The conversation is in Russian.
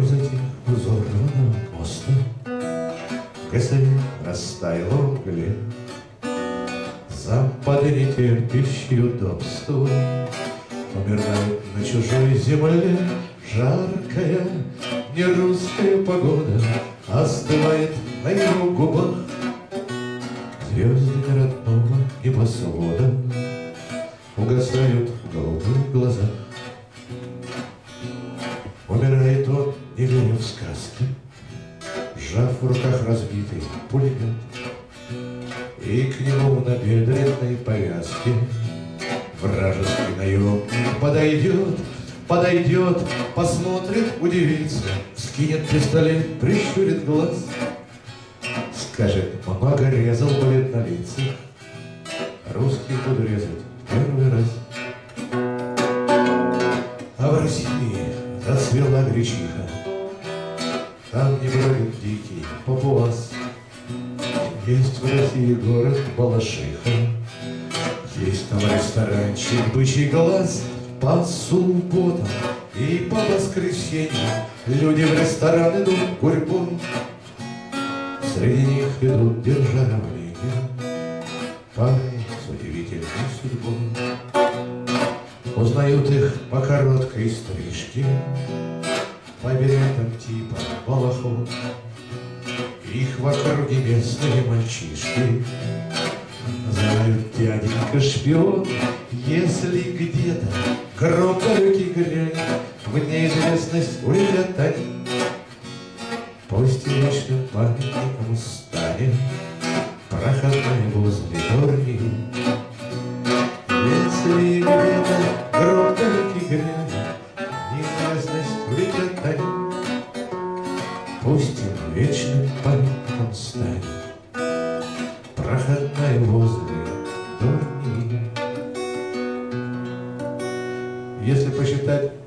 Бой затих узор рваного моста, Косовик растаял в мгле. Запады нетерпящие удобства Умирают на чужой земле. Жаркая, нерусская погода Остывает на его губах. Звезды родного небосвода Угасают в голубых глазах. Сжав в руках разбитый пулемет, И к нему на бедренной повязке Вражеский наемник подойдет, подойдет, посмотрит, удивится, Скинет пистолет, прищурит глаз, Скажет, много резал, болит на лицах, Русский буду резать первый раз. А в России зацвела гречиха, Там не бродит дикий папуас. Есть в России город Балашиха, Есть там ресторанчик «Бычий глаз», По субботам и по воскресеньям. Люди в ресторан идут гурьбой, Среди них идут, держа равнение, Парни с удивительной судьбой. Узнают их по короткой стрижке, Беретам типа Балахов. Их в округе местные мальчишки Знают дяденька шпион, Если где-то гром далекий грянет, В неизвестность уйдет они. Пусть и вечным Пусть им вечным памятником станет Проходная возле Дорни. Если посчитать